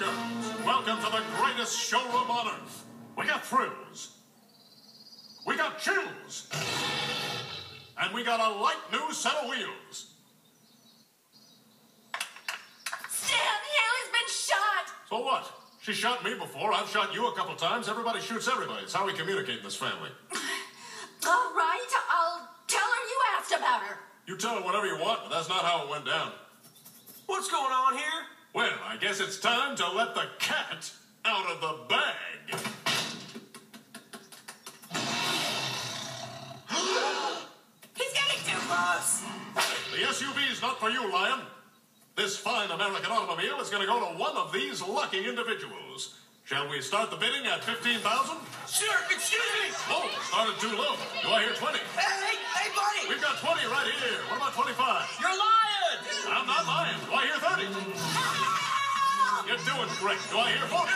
girls, welcome to the greatest showroom on earth. We got thrills. We got chills. And we got a light new set of wheels. Stan, Hayley's been shot! So what? She shot me before. I've shot you a couple times. Everybody shoots everybody. It's how we communicate in this family. All right, I'll tell her you asked about her. You tell her whatever you want, but that's not how it went down. What's going on here? Well, I guess it's time to let the cat out of the bag. He's getting too close. The SUV is not for you, Lion. This fine American automobile is going to go to one of these lucky individuals. Shall we start the bidding at 15000 Sir, excuse me. Oh, started too low. Do I hear 20? Hey, hey, hey, buddy. We've got 20 right here. What about 25? You're You're doing great. Do I hear 40?